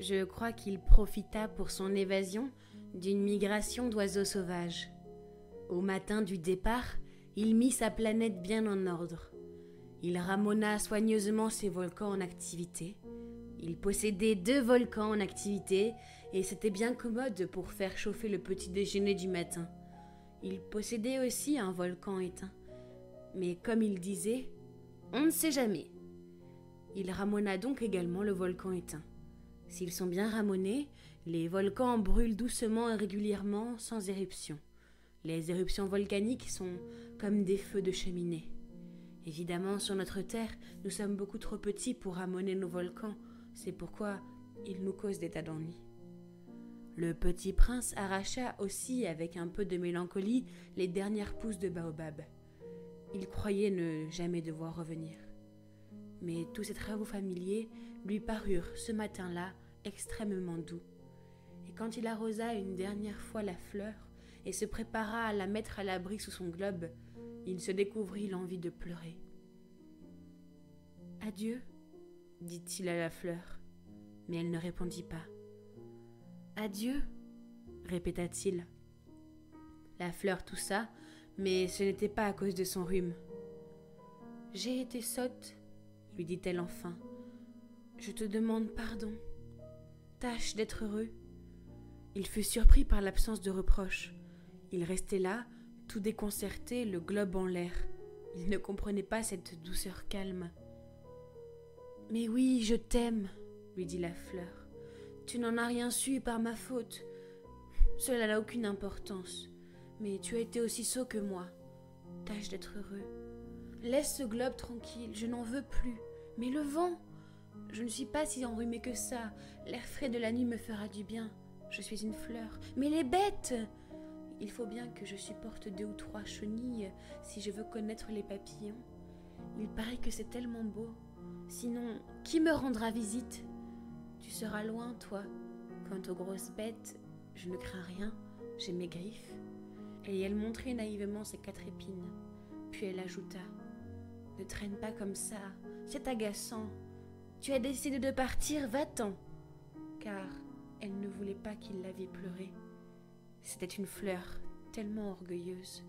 Je crois qu'il profita pour son évasion d'une migration d'oiseaux sauvages. Au matin du départ, il mit sa planète bien en ordre. Il ramona soigneusement ses volcans en activité. Il possédait deux volcans en activité et c'était bien commode pour faire chauffer le petit déjeuner du matin. Il possédait aussi un volcan éteint. Mais comme il disait, on ne sait jamais. Il ramona donc également le volcan éteint. S'ils sont bien ramonés, les volcans brûlent doucement et régulièrement sans éruption. Les éruptions volcaniques sont comme des feux de cheminée. Évidemment, sur notre Terre, nous sommes beaucoup trop petits pour ramoner nos volcans, c'est pourquoi ils nous causent des tas d'ennuis. Le petit prince arracha aussi avec un peu de mélancolie les dernières pousses de baobab. Il croyait ne jamais devoir revenir. Mais tous ces travaux familiers lui parurent ce matin-là extrêmement doux. Et quand il arrosa une dernière fois la fleur et se prépara à la mettre à l'abri sous son globe, il se découvrit l'envie de pleurer. Adieu, dit-il à la fleur, mais elle ne répondit pas. Adieu, répéta-t-il. La fleur toussa, mais ce n'était pas à cause de son rhume. J'ai été sotte, lui dit-elle enfin. Je te demande pardon. Tâche d'être heureux. Il fut surpris par l'absence de reproche. Il restait là, tout déconcerté, le globe en l'air. Il ne comprenait pas cette douceur calme. Mais oui, je t'aime, lui dit la fleur. Tu n'en as rien su par ma faute. Cela n'a aucune importance. Mais tu as été aussi sot que moi. Tâche d'être heureux. Laisse ce globe tranquille, je n'en veux plus. Mais le vent Je ne suis pas si enrhumée que ça. L'air frais de la nuit me fera du bien. Je suis une fleur. Mais les bêtes il faut bien que je supporte deux ou trois chenilles si je veux connaître les papillons. Il paraît que c'est tellement beau. Sinon, qui me rendra visite? Tu seras loin, toi. Quant aux grosses bêtes, je ne crains rien, j'ai mes griffes. Et elle montrait naïvement ses quatre épines. Puis elle ajouta Ne traîne pas comme ça, c'est agaçant. Tu as décidé de partir, va-t'en. Car elle ne voulait pas qu'il la vît pleurer. C'était une fleur tellement orgueilleuse.